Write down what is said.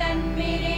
தன்மிரே